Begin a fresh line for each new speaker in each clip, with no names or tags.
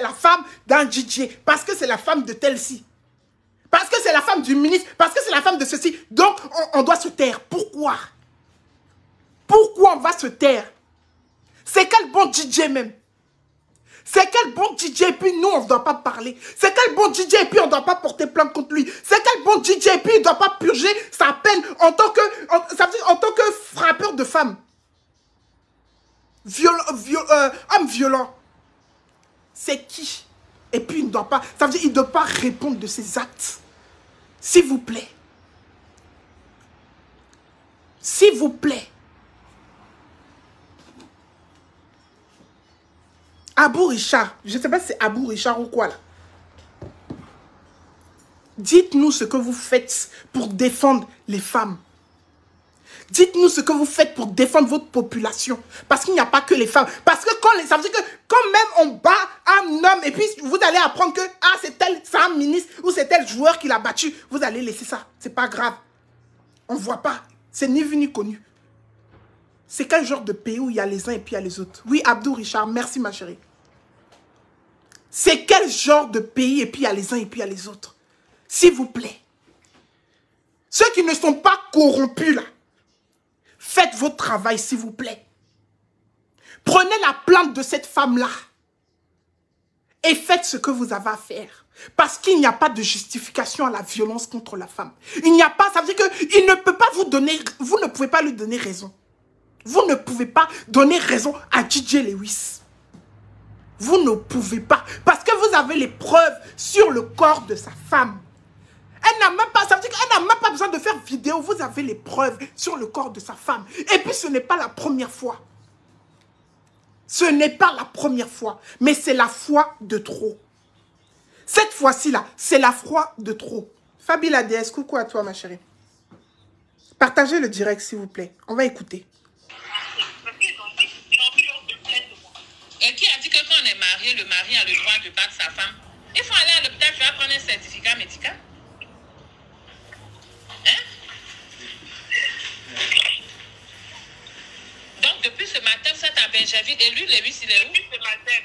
la femme d'un DJ, parce que c'est la femme de tel-ci, parce que c'est la femme du ministre, parce que c'est la femme de ceci. Donc, on, doit se taire. Pourquoi? Pourquoi on va se taire? C'est quel bon DJ même? C'est quel bon DJ et puis nous, on ne doit pas parler. C'est quel bon DJ et puis on ne doit pas porter plainte contre lui. C'est quel bon DJ et puis il ne doit pas purger sa peine en tant que, en tant que frappeur de femmes. Viol, euh, homme violent. C'est qui? Et puis il ne doit pas, ça veut dire il ne doit pas répondre de ses actes. S'il vous plaît. S'il vous plaît. Abou Richard, je ne sais pas si c'est Abou Richard ou quoi là. Dites-nous ce que vous faites pour défendre les femmes. Dites-nous ce que vous faites pour défendre votre population. Parce qu'il n'y a pas que les femmes. Parce que quand ça veut dire que quand même on bat un homme et puis vous allez apprendre que ah, c'est tel, ministre ou c'est tel joueur qui l'a battu, vous allez laisser ça. C'est pas grave. On ne voit pas. C'est ni vu ni connu. C'est quel genre de pays où il y a les uns et puis il y a les autres? Oui, Abdou Richard, merci ma chérie. C'est quel genre de pays et puis il y a les uns et puis il y a les autres? S'il vous plaît. Ceux qui ne sont pas corrompus là, faites votre travail s'il vous plaît. Prenez la plainte de cette femme-là et faites ce que vous avez à faire. Parce qu'il n'y a pas de justification à la violence contre la femme. Il n'y a pas, ça veut dire qu'il ne peut pas vous donner, vous ne pouvez pas lui donner raison. Vous ne pouvez pas donner raison à DJ Lewis. Vous ne pouvez pas. Parce que vous avez les preuves sur le corps de sa femme. Elle n'a même pas, ça veut dire qu'elle n'a même pas besoin de faire vidéo. Vous avez les preuves sur le corps de sa femme. Et puis ce n'est pas la première fois. Ce n'est pas la première fois. Mais c'est la foi de trop. Cette fois-ci là, c'est la foi de trop. Fabi la coucou à toi ma chérie? Partagez le direct s'il vous plaît. On va écouter.
Qui a dit que quand on est marié, le mari a le droit de battre sa femme? Il faut aller à l'hôpital, tu vas prendre un certificat médical. Hein? Donc, depuis ce matin, vous êtes à Benjaville. Et lui, Lévis, il est où?
Depuis ce matin.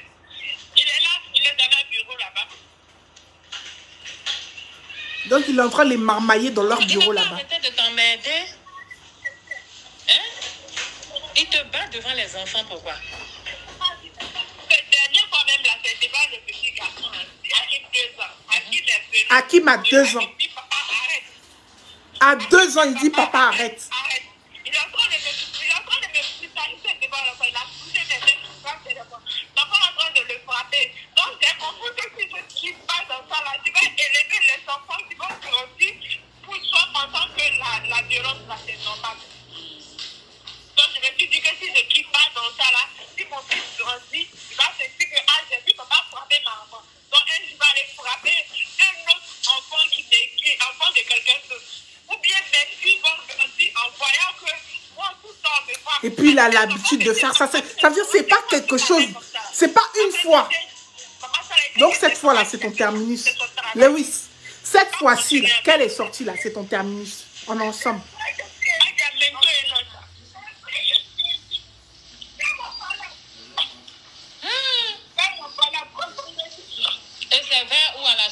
Il est là, il est dans leur bureau là-bas.
Donc, il est en train de les marmailler dans leur bureau là-bas.
Arrêtez de t'emmerder. Hein? Il te bat devant les enfants, pourquoi?
Hakim a deux ans. À deux ans, il dit papa arrête.
Il est en train de me brutaliser devant l'enfant. Il a poussé mes mains L'enfant est en train de le frapper. Donc j'ai compris que si je ne suis pas dans ça, là, tu vas élever les enfants qui vont grandir pour soi pensant que la, la violence, là, c'est normal. Donc je me suis dit que si je ne suis pas dans ça, là, mon fils grandit, il va se dire que ah, j'ai vu papa frapper ma maman. Donc un jour, il va aller frapper un autre enfant qui est enfant de quelqu'un d'autre. Ou bien mes filles vont grandir en voyant que moi, tout le temps, me
il a l'habitude de faire ça. Ça veut dire c'est pas quelque chose. C'est pas une fois. Donc cette fois-là, c'est ton terminus. Lewis, cette fois-ci, qu'elle est sortie là, c'est ton terminus. On est ensemble.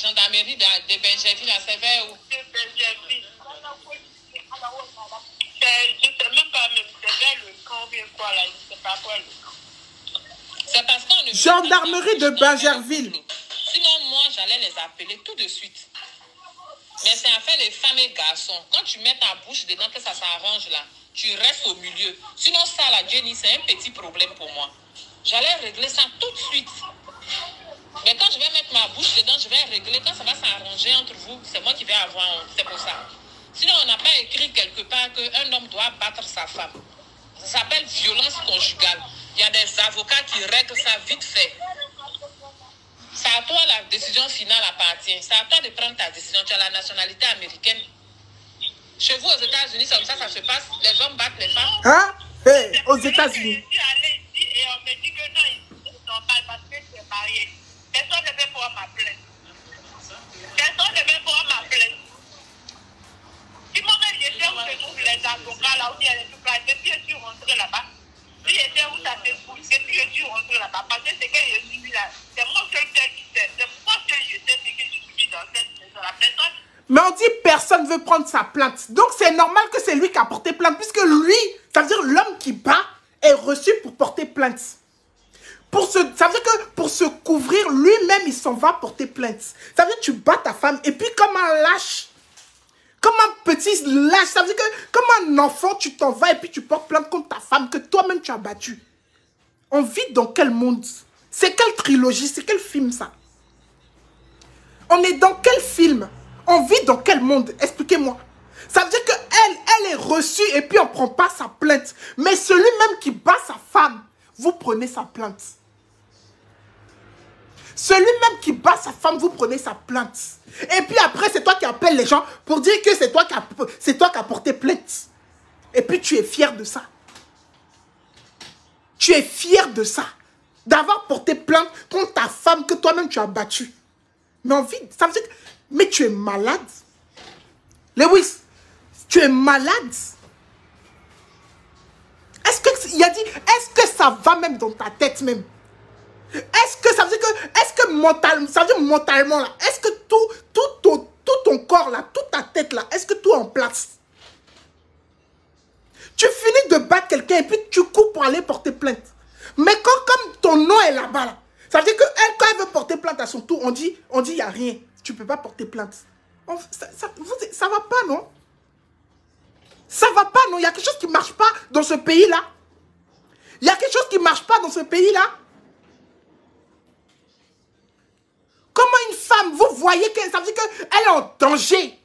Gendarmerie de, de Benjaville, là, c'est vers où?
Je sais même pas, même c'est vers le camp, bien quoi là, je sais pas quoi le camp.
C'est parce qu'on ne
Gendarmerie de Bangerville.
Sinon, moi, j'allais les appeler tout de suite. Mais c'est en fait les femmes et garçons. Quand tu mets ta bouche dedans, que ça s'arrange là, tu restes au milieu. Sinon, ça, la Jenny, c'est un petit problème pour moi. J'allais régler ça tout de suite. Mais quand je vais mettre ma bouche dedans, je vais régler. Quand ça va s'arranger entre vous, c'est moi qui vais avoir honte. C'est pour ça. Sinon, on n'a pas écrit quelque part qu'un homme doit battre sa femme. Ça s'appelle violence conjugale. Il y a des avocats qui règlent ça vite fait. C'est à toi la décision finale appartient. C'est à toi de prendre ta décision. Tu as la nationalité américaine. Chez vous, aux États-Unis, c'est comme ça ça se passe. Les hommes battent les femmes.
Hein? Hey, Aux États-Unis.
Je suis allée ici et on me dit que non, ils sont normal parce que tu es marié. Personne ne veut pouvoir ma plainte. Personne ne veut pouvoir ma plainte. Si moi-même j'étais où se trouvent les avocats, là où il y a les trucs là, depuis je suis rentrée là-bas. Si j'étais où ça se trouve, depuis je suis rentrée là-bas. Parce que c'est que je suis là. C'est moi seul qui sais. C'est moi seul je sais ce que je suis dans cette maison. La personne.
Mais on dit personne veut prendre sa plainte. Donc c'est normal que c'est lui qui a porté plainte, puisque lui, ça veut dire l'homme qui bat est reçu pour porter plainte. Pour se, ça veut dire que pour se couvrir, lui-même, il s'en va porter plainte. Ça veut dire que tu bats ta femme. Et puis, comme un lâche, comme un petit lâche, ça veut dire que comme un enfant, tu t'en vas et puis tu portes plainte contre ta femme que toi-même tu as battu. On vit dans quel monde? C'est quelle trilogie? C'est quel film ça? On est dans quel film? On vit dans quel monde? Expliquez-moi. Ça veut dire qu'elle, elle est reçue et puis on ne prend pas sa plainte. Mais celui-même qui bat sa femme, vous prenez sa plainte. Celui-même qui bat sa femme, vous prenez sa plainte. Et puis après, c'est toi qui appelles les gens pour dire que c'est toi qui toi qui as porté plainte. Et puis tu es fier de ça. Tu es fier de ça. D'avoir porté plainte contre ta femme que toi-même tu as battue. Mais en vie, ça veut dire que, mais tu es malade. Lewis, tu es malade. Est-ce que, il a dit, est-ce que ça va même dans ta tête même? Est-ce que ça veut dire que, est-ce que mentalement, ça veut dire mentalement là, est-ce que tout, tout, tout, tout ton corps là, toute ta tête là, est-ce que tout est en place? Tu finis de battre quelqu'un et puis tu cours pour aller porter plainte. Mais quand comme ton nom est là-bas là, ça veut dire que elle, quand elle veut porter plainte à son tour, on dit, on dit, il n'y a rien. Tu ne peux pas porter plainte. ça, ça, va pas, non? Ça va pas, non? Il y a quelque chose qui ne marche pas dans ce pays-là. Il y a quelque chose qui ne marche pas dans ce pays-là. Comment une femme, vous voyez qu'elle, ça veut dire est en danger.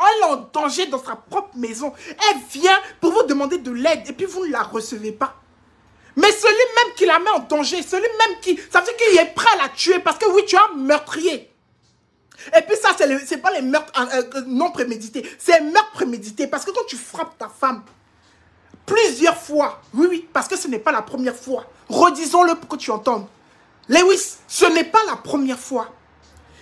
Elle est en danger dans sa propre maison. Elle vient pour vous demander de l'aide et puis vous ne la recevez pas. Mais celui-même qui la met en danger, celui-même qui, ça veut dire qu'il est prêt à la tuer parce que oui, tu es un meurtrier. Et puis ça, ce n'est pas les meurtres euh, euh, non prémédités, c'est un meurtre prémédité. Parce que quand tu frappes ta femme, plusieurs fois, oui, oui, parce que ce n'est pas la première fois, redisons-le pour que tu entendes. Lewis, ce n'est pas la première fois.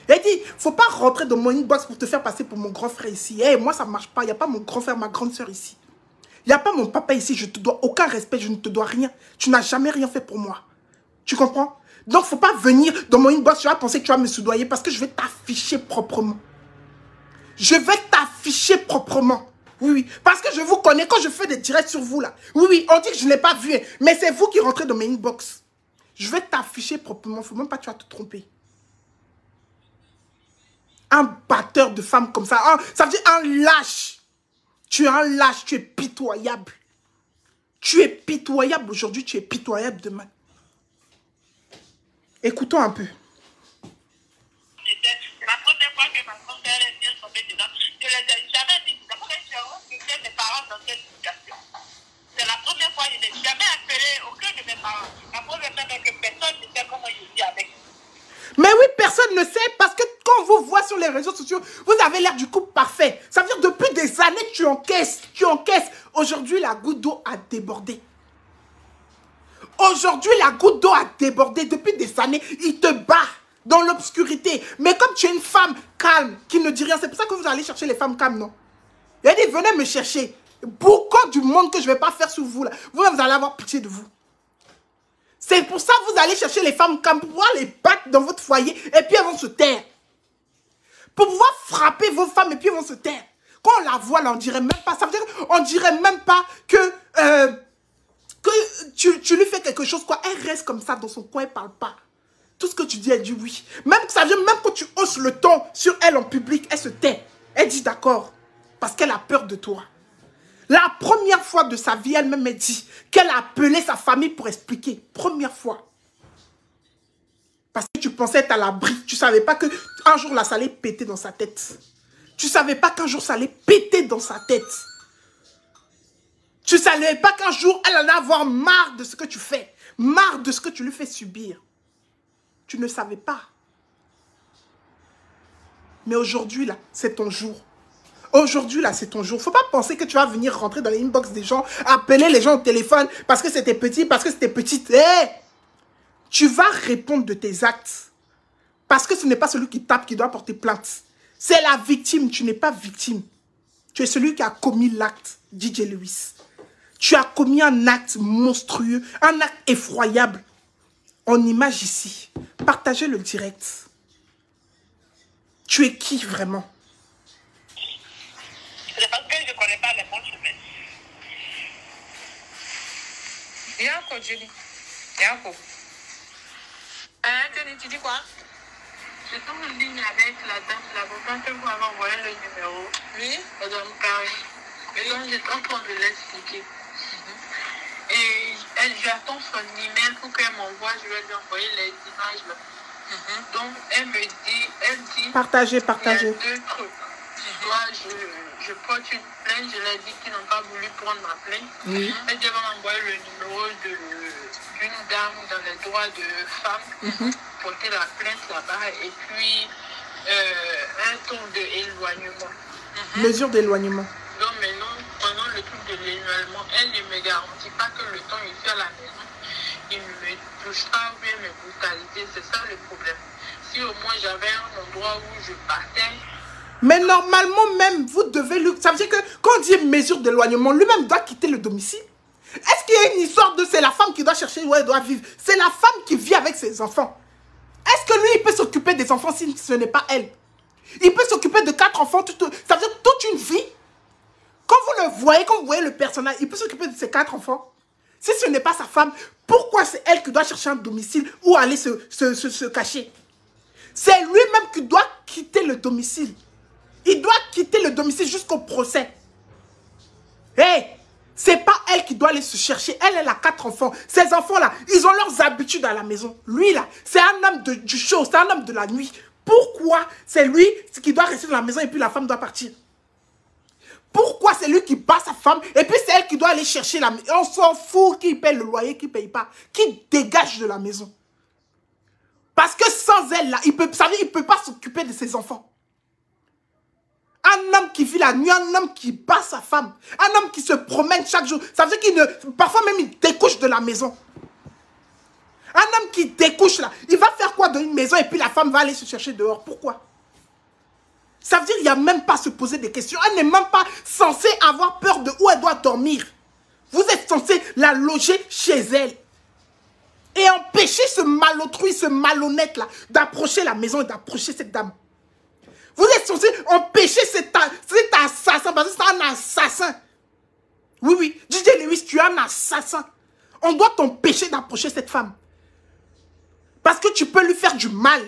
Il dit, faut pas rentrer dans mon inbox pour te faire passer pour mon grand frère ici. Eh, moi, ça ne marche pas. Il n'y a pas mon grand frère, ma grande soeur ici. Il n'y a pas mon papa ici. Je te dois aucun respect. Je ne te dois rien. Tu n'as jamais rien fait pour moi. Tu comprends? Donc, faut pas venir dans mon inbox. Tu vas penser que tu vas me soudoyer parce que je vais t'afficher proprement. Je vais t'afficher proprement. Oui, oui. Parce que je vous connais quand je fais des directs sur vous, là. Oui, oui. On dit que je n'ai pas vu. Mais c'est vous qui rentrez dans mes inbox. Je vais t'afficher proprement. Il ne faut même pas tu vas te tromper. Un batteur de femmes comme ça. ça veut dire un lâche. Tu es un lâche. Tu es pitoyable. Tu es pitoyable aujourd'hui. Tu es pitoyable demain. Écoutons un peu.
C'est la première fois que je n'ai jamais appelé aucun de mes parents. Ne sait.
Mais oui, personne ne sait parce que quand on vous voit sur les réseaux sociaux, vous avez l'air du couple parfait. Ça veut dire depuis des années tu encaisses, tu encaisses. Aujourd'hui, la goutte d'eau a débordé. Aujourd'hui, la goutte d'eau a débordé depuis des années. Il te bat dans l'obscurité. Mais comme tu es une femme calme, qui ne dit rien, c'est pour ça que vous allez chercher les femmes calmes, non? Il a dit, venez me chercher. Beaucoup du monde que je ne vais pas faire sur vous, là. Vous, vous allez avoir pitié de vous. C'est pour ça que vous allez chercher les femmes comme pour pouvoir les battre dans votre foyer et puis elles vont se taire. Pour pouvoir frapper vos femmes et puis elles vont se taire. Quand on la voit là, on dirait même pas, ça veut dire, on dirait même pas que, euh, que tu, tu, lui fais quelque chose, quoi. Elle reste comme ça dans son coin, elle parle pas. Tout ce que tu dis, elle dit oui. Même, ça veut dire, même quand tu hausses le ton sur elle en public, elle se tait. Elle dit d'accord. Parce qu'elle a peur de toi. La première fois de sa vie, elle-même m'a dit qu'elle a appelé sa famille pour expliquer. Première fois. Parce que tu pensais être à l'abri. Tu ne savais pas qu'un jour, là, ça allait péter dans sa tête. Tu ne savais pas qu'un jour, ça allait péter dans sa tête. Tu ne savais pas qu'un jour, elle allait avoir marre de ce que tu fais. Marre de ce que tu lui fais subir. Tu ne savais pas. Mais aujourd'hui, là, c'est ton jour. Aujourd'hui, là, c'est ton jour. Faut pas penser que tu vas venir rentrer dans les inbox des gens, appeler les gens au téléphone parce que c'était petit, parce que c'était petite. Eh! tu vas répondre de tes actes. Parce que ce n'est pas celui qui tape qui doit porter plainte. C'est la victime. Tu n'es pas victime. Tu es celui qui a commis l'acte, DJ Lewis. Tu as commis un acte monstrueux, un acte effroyable. En image ici. Partagez le direct. Tu es qui vraiment?
connais pas les bons chemins. Yanko, Julie. Yanko. Euh, hein, Tony, tu dis quoi?
Je suis en ligne avec la dame là-bas. Quand elle envoyé le numéro,
oui?
Madame Paris. Et donc, j'étais en train de l'expliquer. Mm. Et elle, j'attends son email pour qu'elle m'envoie. Je vais lui envoyer les images.
Mhm.
Donc, elle me dit, elle dit...
Partagez, partagez.
Deux trucs. Mhm. Moi, je, je porte une plainte, je l'ai dit qu'ils n'ont pas voulu prendre ma plainte.
Oui.
Elle va m'envoyer le numéro d'une dame dans les droits de femmes,
Mhm.
porter la plainte là-bas, et puis euh, un ton d'éloignement.
Mesure d'éloignement.
Donc maintenant, pendant le truc de l'éloignement, elle ne me garantit pas que le temps fait à la maison, il ne me touche pas ou bien me brutaliser. C'est ça le problème. Si au moins j'avais un endroit où je partais,
Mais normalement même, vous devez lui... Ça veut dire que quand on dit mesure d'éloignement, lui-même doit quitter le domicile. Est-ce qu'il y a une histoire de c'est la femme qui doit chercher où elle doit vivre? C'est la femme qui vit avec ses enfants. Est-ce que lui, il peut s'occuper des enfants si ce n'est pas elle? Il peut s'occuper de quatre enfants, toute- ça veut dire toute une vie. Quand vous le voyez, quand vous voyez le personnage, il peut s'occuper de ses quatre enfants. Si ce n'est pas sa femme, pourquoi c'est elle qui doit chercher un domicile ou aller se, se- se- se cacher? C'est lui-même qui doit quitter le domicile. Il doit quitter le domicile jusqu'au procès. Hé, c'est pas elle qui doit aller se chercher. Elle, elle a quatre enfants. Ces enfants-là, ils ont leurs habitudes à la maison. Lui, là, c'est un homme de, du show, c'est un homme de la nuit. Pourquoi c'est lui qui doit rester dans la maison et puis la femme doit partir? Pourquoi c'est lui qui bat sa femme et puis c'est elle qui doit aller chercher la maison On s'en fout qui paye le loyer, qui paye pas. Qui dégage de la maison Parce que sans elle, là, il peut, ça il peut pas s'occuper de ses enfants. Un homme qui vit la nuit, un homme qui bat sa femme, un homme qui se promène chaque jour. Ça veut dire qu'il ne. Parfois même, il découche de la maison. Un homme qui découche là, il va faire quoi dans une maison et puis la femme va aller se chercher dehors? Pourquoi? Ça veut dire qu'il n'y a même pas à se poser des questions. Elle n'est même pas censée avoir peur de où elle doit dormir. Vous êtes censé la loger chez elle. Et empêcher ce malautrui, ce malhonnête là, d'approcher la maison et d'approcher cette dame. Vous êtes censé empêcher cet, assassin, parce que c'est un assassin. Oui, oui, DJ Lewis, tu es un assassin. On doit t'empêcher d'approcher cette femme. Parce que tu peux lui faire du mal.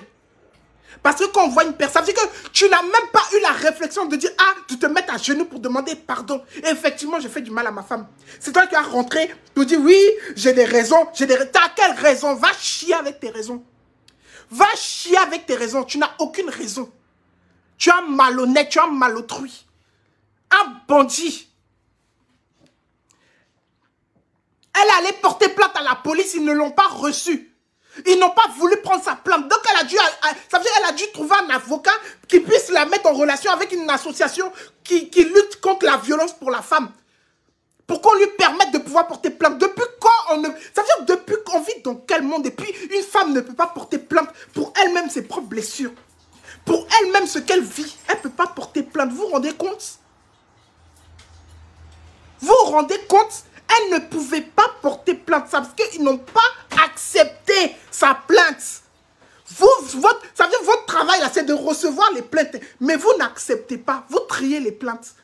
Parce que quand on voit une personne, dire que tu n'as même pas eu la réflexion de dire Ah, tu te mets à genoux pour demander pardon. Effectivement, j'ai fait du mal à ma femme. C'est toi qui as rentré, tu dis Oui, j'ai des raisons. J'ai des... T'as quelle raison? Va chier avec tes raisons. Va chier avec tes raisons. Tu n'as aucune raison. Tu es malhonnête, tu es un malautrui. Un bandit. Elle allait porter plainte à la police, ils ne l'ont pas reçue. Ils n'ont pas voulu prendre sa plainte. Donc elle a dû, ça veut dire elle a dû trouver un avocat qui puisse la mettre en relation avec une association qui, qui lutte contre la violence pour la femme. Pour qu'on lui permette de pouvoir porter plainte. Depuis quand on ne... Ça veut dire depuis qu'on vit dans quel monde? Et puis une femme ne peut pas porter plainte pour elle-même ses propres blessures. Pour elle-même ce qu'elle vit. Elle ne peut pas porter plainte. Vous vous rendez compte? Vous vous rendez compte? Elle ne pouvait pas porter plainte. Ça, parce qu'ils n'ont pas accepté sa plainte. Vous, votre, ça veut dire votre travail c'est de recevoir les plaintes. Mais vous n'acceptez pas. Vous triez les plaintes.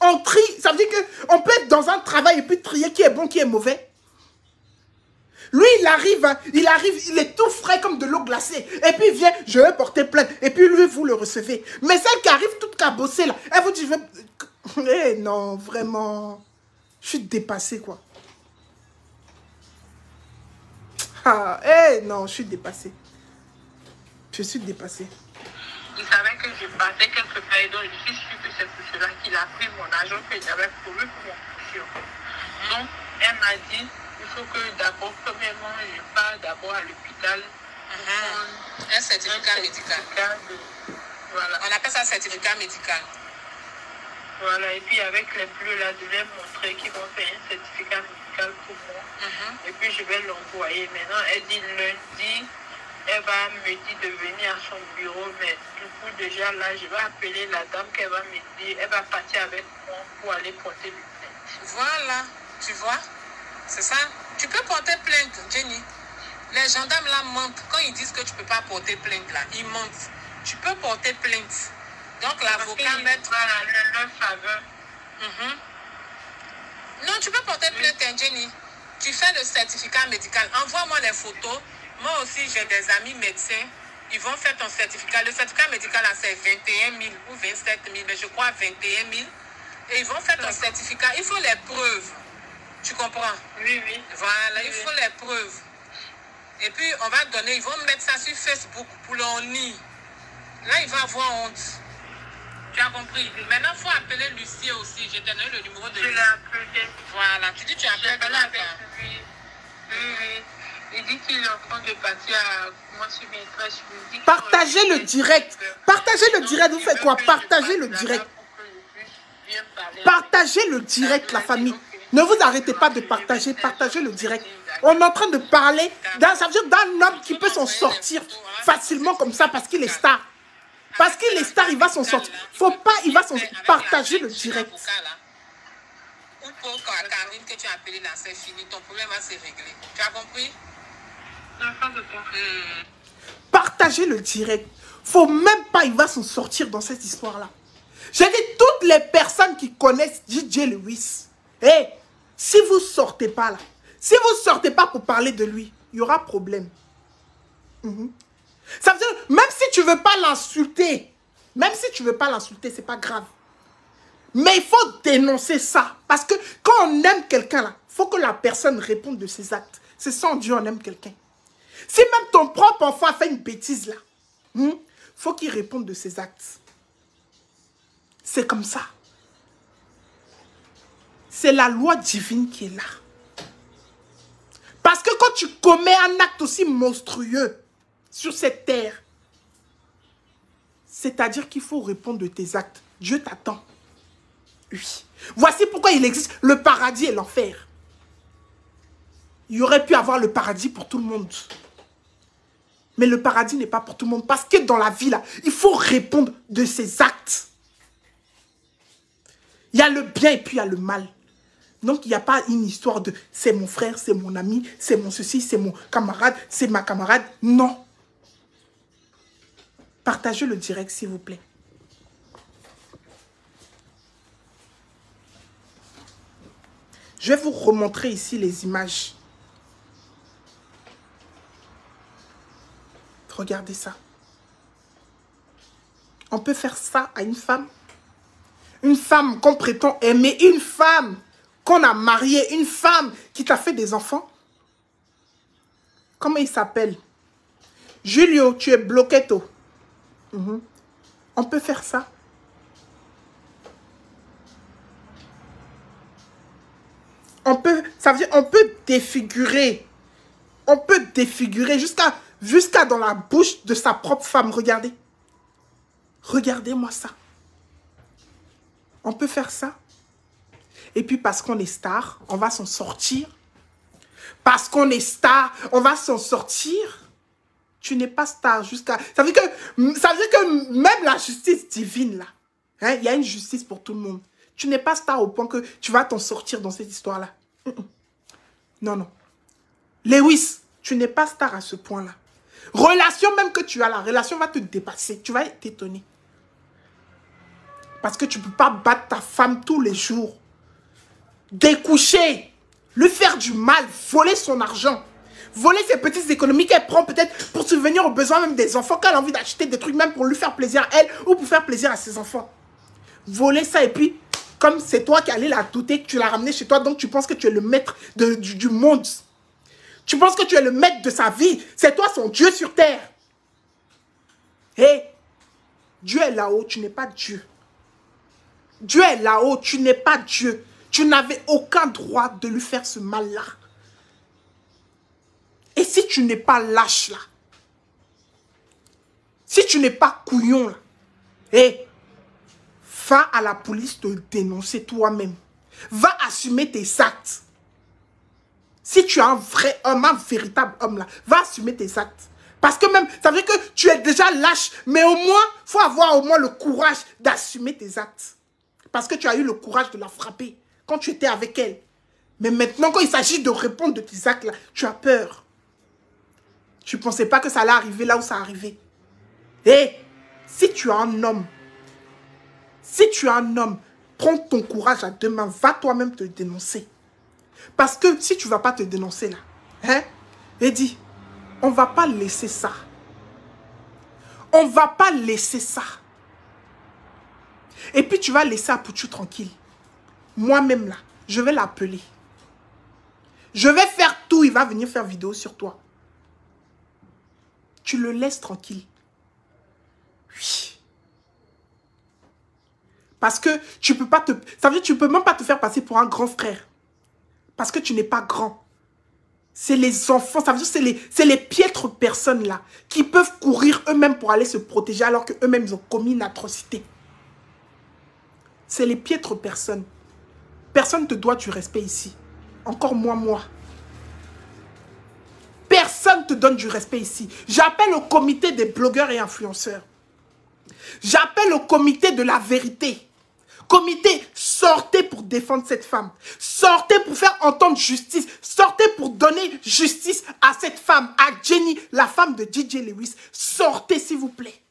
On trie, ça veut dire qu'on peut être dans un travail et puis trier qui est bon, qui est mauvais. Lui, il arrive, hein, il arrive, il est tout frais comme de l'eau glacée. Et puis il vient, je vais porter plainte. Et puis lui, vous le recevez. Mais celle qui arrive toute cabossée là, elle vous dit, je vais... Eh non, vraiment. Je suis dépassée, quoi. Ah, eh non, je suis dépassée. Je suis dépassée.
il savait que je partais quelque part et donc je suis sûre que c'est pour cela qu'il a pris mon argent que j'avais prévu pour mon caution. Donc, elle m'a dit, faut que d'abord, premièrement, je pars d'abord à l'hôpital. prendre
Un certificat médical.
certificat de- Voilà.
On appelle ça certificat médical.
Voilà, et puis avec les bleus là, je vais montrer qu'ils vont faire un certificat médical pour moi.
Mhm.
Et puis je vais l'envoyer. Maintenant, elle dit lundi, elle va me dire de venir à son bureau. Mais du coup, déjà là, je vais appeler la dame qu'elle va me dire. Elle va partir avec moi pour aller porter le plainte.
Voilà, tu vois, c'est ça? Tu peux porter plainte, Jenny. Les gendarmes là mentent. Quand ils disent que tu peux pas porter plainte là, ils mentent. Tu peux porter plainte. Donc l'avocat
le- leur faveur.
Mhm. Non, tu peux porter plainte, hein, Jenny. Tu fais le certificat médical. Envoie-moi les photos. Moi aussi, j'ai des amis médecins. Ils vont faire ton certificat. Le certificat médical, là, c'est 21 000 ou 27 000, mais je crois 21 000. Et ils vont faire ton certificat. Il faut les preuves. Tu comprends?
Oui, oui.
Voilà, il
Oui.
faut les preuves. Et puis, on va donner, ils vont mettre ça sur Facebook pour l'onni. Là, il va avoir honte. Tu as compris? Maintenant, il faut appeler Lucie aussi. J'ai donné le numéro de
Je l'ai appelé.
Voilà, tu dis tu appelles comment
avec lui. Oui, oui. Il dit qu'il est en train de partir à moi dit qu'il
Partagez le direct. Partagez le direct. Vous faites quoi?
je
Partagez le direct.
je
Partagez le direct, la famille. Ne vous arrêtez pas de partager. Partagez le direct. On est en train de parler d'un, ça veut dire d'un homme qui peut s'en sortir facilement comme ça parce qu'il est star. Parce qu'il est star, il va s'en sortir. Faut pas, il va s'en partager le direct.
Ou pour Karine que tu as appelé là, c'est fini. Ton problème va se régler. Tu as compris?
D'accord, d'accord.
Partagez le direct. Faut même pas, il va s'en sortir dans cette histoire-là. J'ai dit toutes les personnes qui connaissent DJ Lewis. Eh, si vous sortez pas là, si vous sortez pas pour parler de lui, il y aura problème. Mhm. Ça veut dire, même si tu veux pas l'insulter, même si tu veux pas l'insulter, c'est pas grave. Mais il faut dénoncer ça. Parce que quand on aime quelqu'un là, faut que la personne réponde de ses actes. C'est sans Dieu on aime quelqu'un. Si même ton propre enfant a fait une bêtise là, hmm, faut qu'il réponde de ses actes. C'est comme ça. C'est la loi divine qui est là. Parce que quand tu commets un acte aussi monstrueux sur cette terre, c'est-à-dire qu'il faut répondre de tes actes. Dieu t'attend. Oui. Voici pourquoi il existe le paradis et l'enfer. Il aurait pu avoir le paradis pour tout le monde. Mais le paradis n'est pas pour tout le monde. Parce que dans la vie, il faut répondre de ses actes. Il y a le bien et puis il y a le mal. Donc, il n'y a pas une histoire de c'est mon frère, c'est mon ami, c'est mon ceci, c'est mon camarade, c'est ma camarade. Non. Partagez le direct, s'il vous plaît. Je vais vous remontrer ici les images. Regardez ça. On peut faire ça à une femme. Une femme qu'on prétend aimer. Une femme qu'on a mariée. Une femme qui t'a fait des enfants. Comment il s'appelle? Julio, tu es bloqué tôt. Mhm. On peut faire ça. On peut, ça veut dire, on peut défigurer. On peut défigurer jusqu'à jusqu'à dans la bouche de sa propre femme. Regardez. Regardez-moi ça. On peut faire ça. Et puis parce qu'on est star, on va s'en sortir. Parce qu'on est star, on va s'en sortir. Tu n'es pas star jusqu'à... Ça veut dire que, même la justice divine, là, hein, il y a une justice pour tout le monde. Tu n'es pas star au point que tu vas t'en sortir dans cette histoire-là. Non, non. Lewis, tu n'es pas star à ce point-là. Relation même que tu as, la relation va te dépasser. Tu vas t'étonner. Parce que tu ne peux pas battre ta femme tous les jours. Découcher, lui faire du mal, voler son argent, voler ses petites économies qu'elle prend peut-être pour subvenir aux besoins même des enfants, qu'elle a envie d'acheter des trucs même pour lui faire plaisir à elle ou pour faire plaisir à ses enfants. Voler ça et puis, comme c'est toi qui allais la douter, tu l'as ramené chez toi, donc tu penses que tu es le maître du, du monde. Tu penses que tu es le maître de sa vie. C'est toi son Dieu sur terre. Hé, Dieu est là-haut, tu n'es pas Dieu. Dieu est là-haut, tu n'es pas Dieu. Tu n'avais aucun droit de lui faire ce mal-là. Et si tu n'es pas lâche là, si tu n'es pas couillon là, hé, va à la police te dénoncer toi-même. Va assumer tes actes. Si tu es un vrai homme, un véritable homme là, va assumer tes actes. Parce que même, ça veut dire que tu es déjà lâche, mais au moins, faut avoir au moins le courage d'assumer tes actes. Parce que tu as eu le courage de la frapper tu étais avec elle. Mais maintenant, quand il s'agit de répondre de tes actes là, tu as peur. Tu ne pensais pas que ça allait arriver là où ça arrivé. Hé, si tu es un homme, si tu es un homme, prends ton courage à deux mains, va toi-même te dénoncer. Parce que si tu ne vas pas te dénoncer là, hein, et dis, on ne va pas laisser ça. On ne va pas laisser ça. Et puis tu vas laisser Apouchou tranquille. Moi-même là, je vais l'appeler. Je vais faire tout, il va venir faire vidéo sur toi. Tu le laisses tranquille. Oui. Parce que tu peux pas te... Ça veut dire tu peux même pas te faire passer pour un grand frère. Parce que tu n'es pas grand. C'est les enfants, ça veut dire c'est les, les piètres personnes là qui peuvent courir eux-mêmes pour aller se protéger alors qu'eux-mêmes ont commis une atrocité. C'est les piètres personnes. Personne ne te doit du respect ici. Encore moi, moi. Personne te donne du respect ici. J'appelle au comité des blogueurs et influenceurs. J'appelle au comité de la vérité. Comité, sortez pour défendre cette femme. Sortez pour faire entendre justice. Sortez pour donner justice à cette femme, à Jenny, la femme de DJ Lewis. Sortez, s'il vous plaît.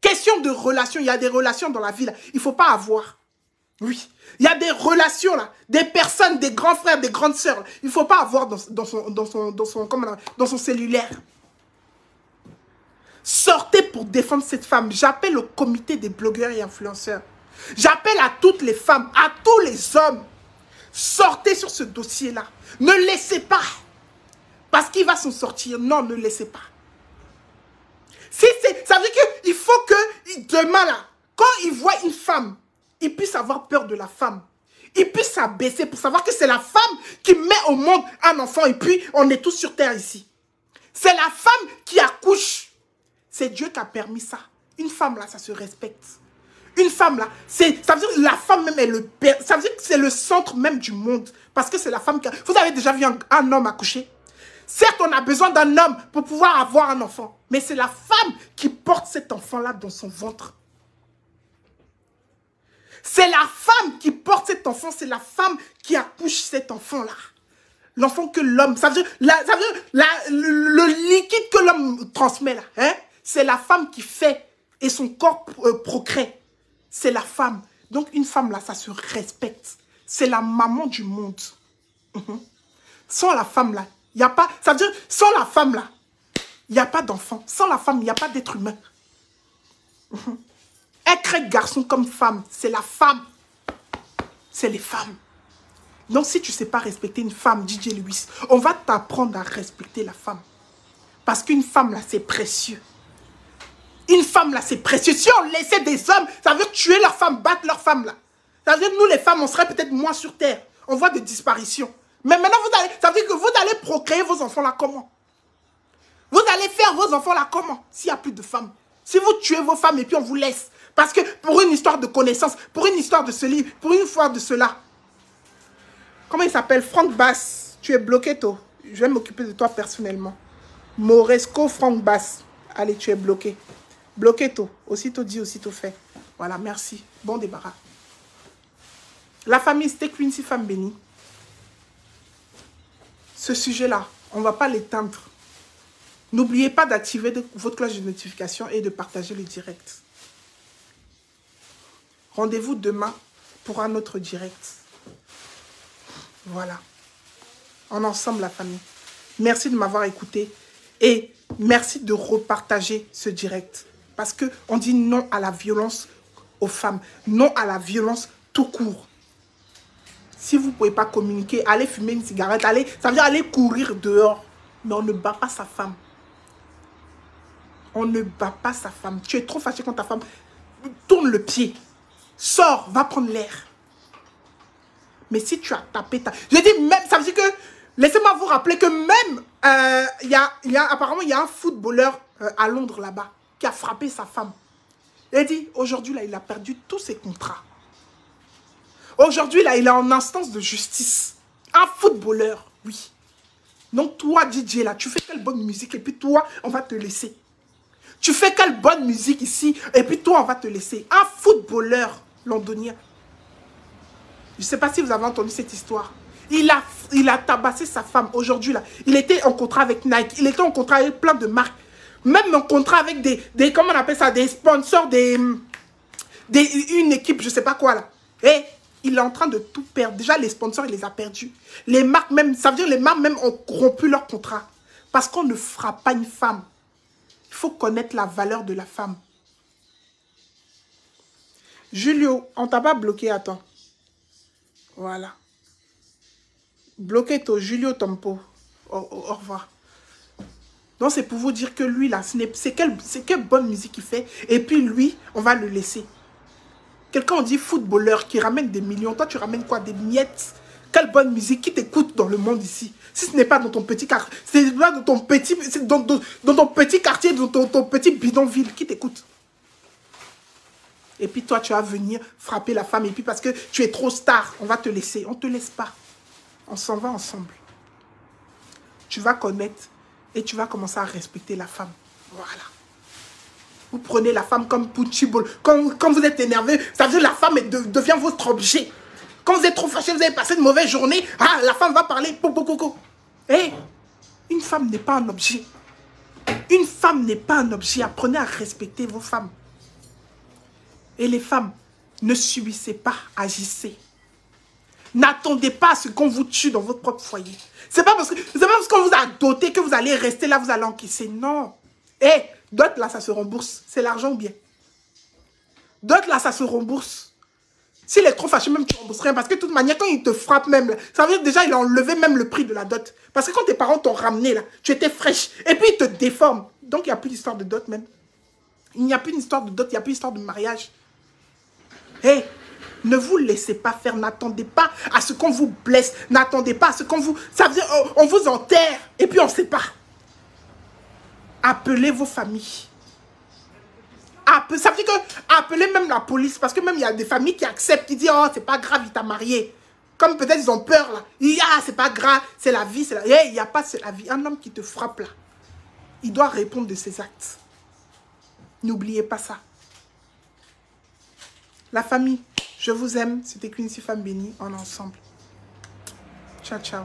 Question de relation. Il y a des relations dans la vie. Là. Il ne faut pas avoir. Oui. Il y a des relations là. Des personnes, des grands frères, des grandes sœurs. Il ne faut pas avoir dans, son, dans, son, dans, son, cellulaire. Sortez pour défendre cette femme. J'appelle au comité des blogueurs et influenceurs. J'appelle à toutes les femmes, à tous les hommes. Sortez sur ce dossier-là. Ne laissez pas. Parce qu'il va s'en sortir. Non, ne laissez pas. Si ça veut dire qu'il faut que demain, là, quand il voit une femme, il puisse avoir peur de la femme. Il puisse s'abaisser pour savoir que c'est la femme qui met au monde un enfant. Et puis, on est tous sur terre ici. C'est la femme qui accouche. C'est Dieu qui a permis ça. Une femme là, ça se respecte. Une femme là, c'est, ça veut dire que la femme même est le. Ça veut dire que c'est le centre même du monde. Parce que c'est la femme qui a... Vous avez déjà vu un, homme accoucher? Certes, on a besoin d'un homme pour pouvoir avoir un enfant. Mais c'est la femme qui porte cet enfant-là dans son ventre. C'est la femme qui porte cet enfant. C'est la femme qui accouche cet enfant-là. L'enfant que l'homme... Ça veut dire, ça veut dire le, liquide que l'homme transmet là. Hein? C'est la femme qui fait et son corps euh, procrée. C'est la femme. Donc une femme là, ça se respecte. C'est la maman du monde. Mhm. Sans la femme là, il n'y a pas... Ça sans la femme là, il n'y a pas d'enfant. Sans la femme, il n'y a pas d'être humain. Mhm. Être garçon comme femme, c'est la femme. C'est les femmes. Donc si tu ne sais pas respecter une femme, DJ Lewis, on va t'apprendre à respecter la femme. Parce qu'une femme là, c'est précieux. Une femme là, c'est précieux. Si on laissait des hommes, ça veut tuer leurs femmes, battre leurs femmes là. Ça veut dire nous les femmes, on serait peut-être moins sur terre. On voit des disparitions. Mais maintenant, vous allez, ça veut dire que vous allez procréer vos enfants là comment? Vous allez faire vos enfants là comment? S'il n'y a plus de femmes. Si vous tuez vos femmes et puis on vous laisse. Parce que pour une histoire de connaissance, pour une histoire de ce livre, pour une histoire de cela. Comment il s'appelle? Franck Bass. Tu es bloqué, toi. Je vais m'occuper de toi personnellement. Moresco Franck Bass. Allez, tu es bloqué. Bloqué tout. Aussitôt dit, aussitôt fait. Voilà, merci. Bon débarras. La famille Stay Quincy Femme Bénie. Ce sujet-là, on ne va pas l'éteindre. N'oubliez pas d'activer votre cloche de notification et de partager le direct. Rendez-vous demain pour un autre direct. Voilà. En ensemble, la famille. Merci de m'avoir écouté et merci de repartager ce direct. Parce qu'on dit non à la violence aux femmes, non à la violence tout court. Si vous ne pouvez pas communiquer, allez fumer une cigarette, allez, ça veut dire aller courir dehors. Mais on ne bat pas sa femme. On ne bat pas sa femme. Tu es trop fâché contre ta femme. Tourne le pied. Sors, va prendre l'air. Mais si tu as tapé ta... Je dis même, ça veut dire que... Laissez-moi vous rappeler que même... Euh, y, a, y a, apparemment, il y a un footballeur euh, à Londres là-bas qui a frappé sa femme. Il dit, aujourd'hui, là, il a perdu tous ses contrats. Aujourd'hui, là, il est en instance de justice. Un footballeur, oui. Donc, toi, DJ, là, tu fais quelle bonne musique et puis toi, on va te laisser. Tu fais quelle bonne musique ici et puis toi, on va te laisser. Un footballeur londonien. Je ne sais pas si vous avez entendu cette histoire. Il a, tabassé sa femme aujourd'hui, là. Il était en contrat avec Nike. Il était en contrat avec plein de marques même un contrat avec des, des, comment on appelle ça, des sponsors, des, des, une équipe, je sais pas quoi. Et il est en train de tout perdre. Déjà, les sponsors, il les a perdus. Les marques même, ça veut dire les marques même ont corrompu leur contrat. Parce qu'on ne fera pas une femme. Il faut connaître la valeur de la femme. Julio, on t'a pas bloqué, attends. Voilà. Bloqué toi, Julio Tompo. Au, revoir. Donc, c'est pour vous dire que lui, là, c'est quelle, quelle bonne musique il fait. Et puis, lui, on va le laisser. Quelqu'un, dit footballeur qui ramène des millions. Toi, tu ramènes quoi? Des miettes? Quelle bonne musique Qui t'écoute dans le monde ici Si ce n'est pas dans ton petit quartier, c'est dans ton petit, dans, dans, dans, ton petit quartier, dans ton, ton petit bidonville, qui t'écoute et puis toi, tu vas venir frapper la femme. Et puis parce que tu es trop star, on va te laisser. On ne te laisse pas. On s'en va ensemble. Tu vas connaître et tu vas commencer à respecter la femme. Voilà. Vous prenez la femme comme Puchibol. Quand, quand vous êtes énervé, ça veut dire que la femme devient votre objet. Quand vous êtes trop fâché, vous avez passé une mauvaise journée, ah, la femme va parler. Hé, une femme n'est pas un objet. Une femme n'est pas un objet. Apprenez à respecter vos femmes. Et les femmes, ne subissez pas, agissez. N'attendez pas à ce qu'on vous tue dans votre propre foyer. C'est pas pas parce qu'on vous a doté que vous allez rester là, vous allez encaisser. Non. Et eh, d'autres là, ça se rembourse. C'est l'argent ou bien? D'autres là, ça se rembourse. S'il est trop fâché, même tu rembourses rien. Parce que de toute manière, quand il te frappe même, ça veut dire déjà il a enlevé même le prix de la dot. Parce que quand tes parents t'ont ramené là, tu étais fraîche. Et puis il te déforme. Donc il n'y a plus d'histoire de dot même. Il n'y a plus d'histoire de dot, il n'y a plus d'histoire de mariage. Hé, ne vous laissez pas faire, n'attendez pas à ce qu'on vous blesse, n'attendez pas à ce qu'on vous... Ça veut dire, on vous enterre et puis on ne sait pas. Appelez vos familles. ça veut dire que appelez même la police parce que même il y a des familles qui acceptent, qui disent oh c'est pas grave, il t'a marié. Comme peut-être ils ont peur là. Ah c'est pas grave, c'est la vie, la... il n'y a pas c'est la vie. Un homme qui te frappe là, il doit répondre de ses actes. N'oubliez pas ça. La famille, je vous aime. C'était Quincy Femme Bénie. Est ensemble. Ciao, ciao.